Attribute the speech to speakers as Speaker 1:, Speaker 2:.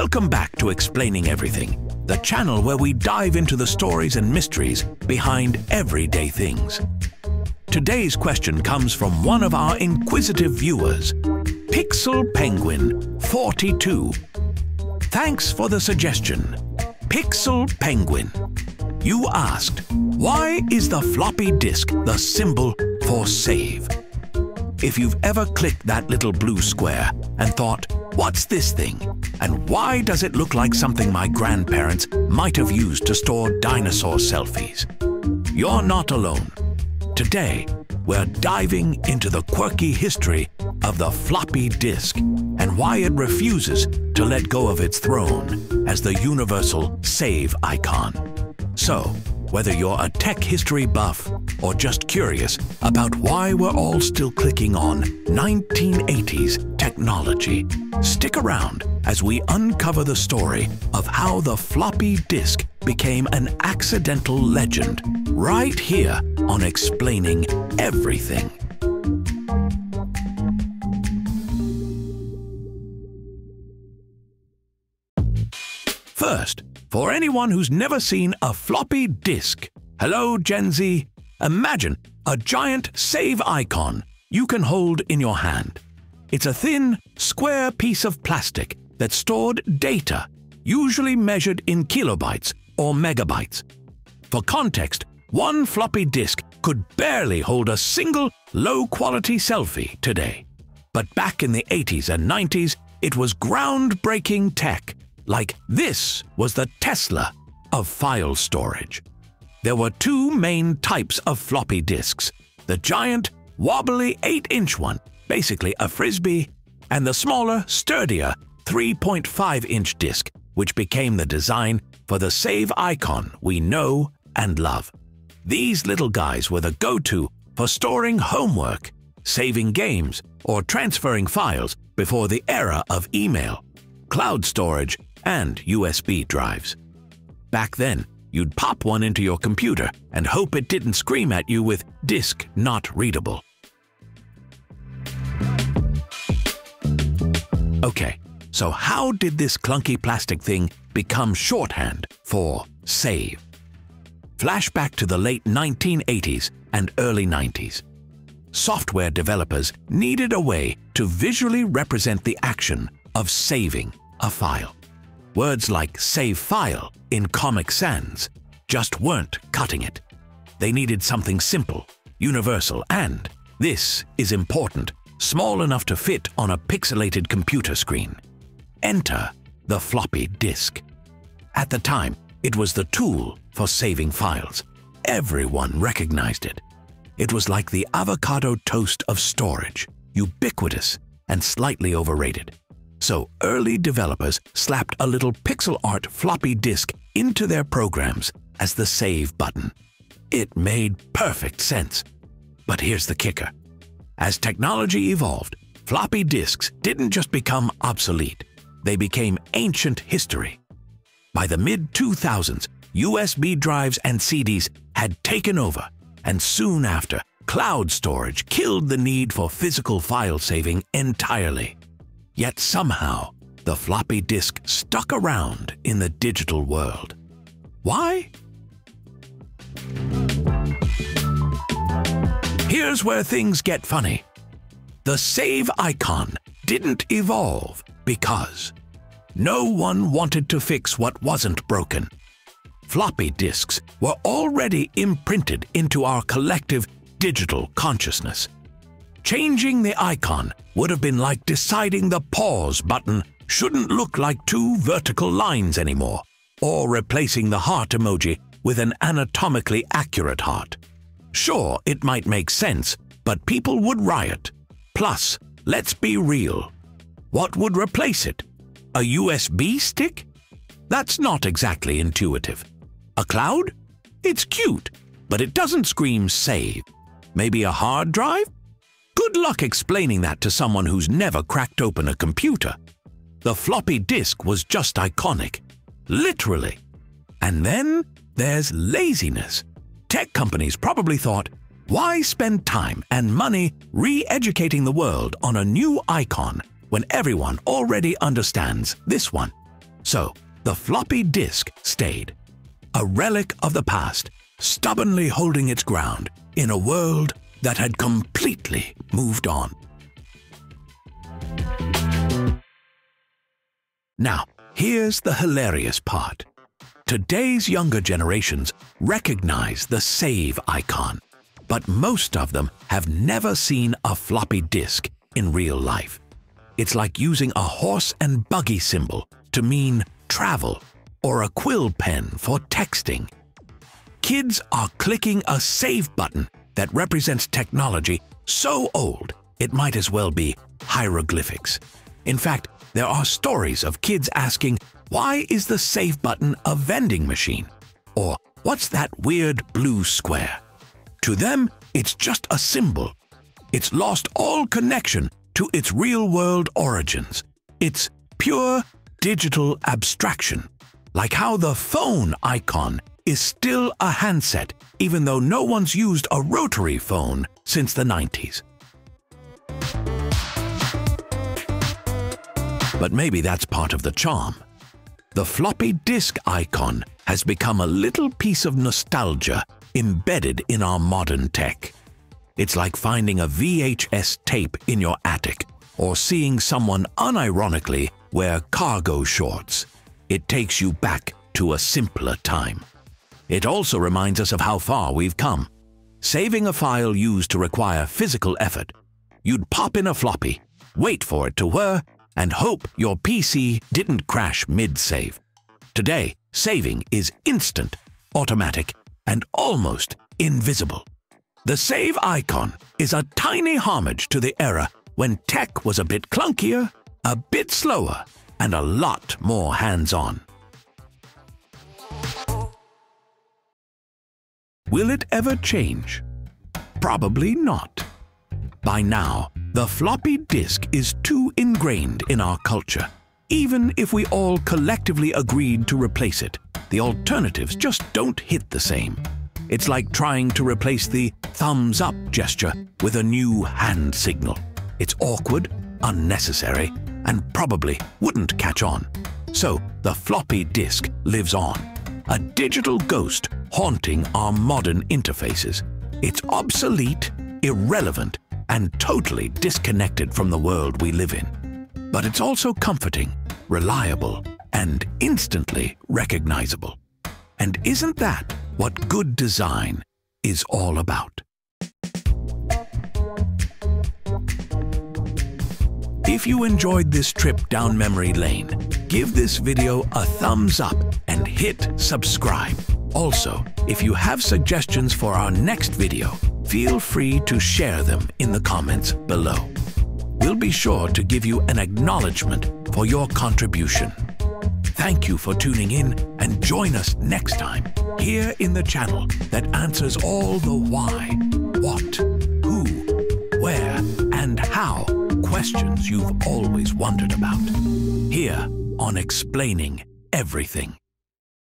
Speaker 1: Welcome back to Explaining Everything, the channel where we dive into the stories and mysteries behind everyday things. Today's question comes from one of our inquisitive viewers, Pixel Penguin 42. Thanks for the suggestion. Pixel Penguin. You asked, why is the floppy disk the symbol for save? If you've ever clicked that little blue square and thought, what's this thing? And why does it look like something my grandparents might have used to store dinosaur selfies? You're not alone. Today, we're diving into the quirky history of the floppy disk and why it refuses to let go of its throne as the universal save icon. So, whether you're a tech history buff or just curious about why we're all still clicking on 1980s technology, stick around as we uncover the story of how the floppy disk became an accidental legend right here on Explaining Everything. First, for anyone who's never seen a floppy disk, hello Gen Z, imagine a giant save icon you can hold in your hand. It's a thin, square piece of plastic that stored data, usually measured in kilobytes or megabytes. For context, one floppy disk could barely hold a single low-quality selfie today. But back in the 80s and 90s, it was groundbreaking tech, like this was the Tesla of file storage. There were two main types of floppy disks, the giant, wobbly 8-inch one, basically a frisbee, and the smaller, sturdier 3.5-inch disk, which became the design for the save icon we know and love. These little guys were the go-to for storing homework, saving games, or transferring files before the era of email, cloud storage, and USB drives. Back then, you'd pop one into your computer and hope it didn't scream at you with disk not readable. Okay, so how did this clunky plastic thing become shorthand for save? Flashback to the late 1980s and early 90s. Software developers needed a way to visually represent the action of saving a file. Words like save file in Comic Sans just weren't cutting it. They needed something simple, universal, and, this is important, small enough to fit on a pixelated computer screen. Enter the floppy disk. At the time, it was the tool for saving files. Everyone recognized it. It was like the avocado toast of storage, ubiquitous and slightly overrated. So early developers slapped a little pixel art floppy disk into their programs as the save button. It made perfect sense. But here's the kicker. As technology evolved, floppy disks didn't just become obsolete, they became ancient history. By the mid-2000s, USB drives and CDs had taken over, and soon after, cloud storage killed the need for physical file saving entirely. Yet somehow, the floppy disk stuck around in the digital world. Why? Here's where things get funny. The save icon didn't evolve because no one wanted to fix what wasn't broken. Floppy disks were already imprinted into our collective digital consciousness. Changing the icon would have been like deciding the pause button shouldn't look like two vertical lines anymore, or replacing the heart emoji with an anatomically accurate heart. Sure, it might make sense, but people would riot. Plus, let's be real. What would replace it? A USB stick? That's not exactly intuitive. A cloud? It's cute, but it doesn't scream save. Maybe a hard drive? Good luck explaining that to someone who's never cracked open a computer. The floppy disk was just iconic. Literally. And then there's laziness tech companies probably thought, why spend time and money re-educating the world on a new icon when everyone already understands this one? So, the floppy disk stayed. A relic of the past, stubbornly holding its ground in a world that had completely moved on. Now, here's the hilarious part. Today's younger generations recognize the save icon, but most of them have never seen a floppy disk in real life. It's like using a horse and buggy symbol to mean travel or a quill pen for texting. Kids are clicking a save button that represents technology so old it might as well be hieroglyphics. In fact, there are stories of kids asking, why is the save button a vending machine? Or what's that weird blue square? To them, it's just a symbol. It's lost all connection to its real-world origins. It's pure digital abstraction, like how the phone icon is still a handset even though no one's used a rotary phone since the 90s. But maybe that's part of the charm. The floppy disk icon has become a little piece of nostalgia embedded in our modern tech. It's like finding a VHS tape in your attic or seeing someone unironically wear cargo shorts. It takes you back to a simpler time. It also reminds us of how far we've come. Saving a file used to require physical effort. You'd pop in a floppy, wait for it to whir, and hope your PC didn't crash mid-save. Today, saving is instant, automatic, and almost invisible. The save icon is a tiny homage to the era when tech was a bit clunkier, a bit slower, and a lot more hands-on. Will it ever change? Probably not. By now, the floppy disk is too ingrained in our culture. Even if we all collectively agreed to replace it, the alternatives just don't hit the same. It's like trying to replace the thumbs up gesture with a new hand signal. It's awkward, unnecessary, and probably wouldn't catch on. So the floppy disk lives on, a digital ghost haunting our modern interfaces. It's obsolete, irrelevant, and totally disconnected from the world we live in. But it's also comforting, reliable, and instantly recognizable. And isn't that what good design is all about? If you enjoyed this trip down memory lane, give this video a thumbs up and hit subscribe. Also, if you have suggestions for our next video, feel free to share them in the comments below. We'll be sure to give you an acknowledgement for your contribution. Thank you for tuning in and join us next time here in the channel that answers all the why, what, who, where, and how questions you've always wondered about. Here on Explaining Everything.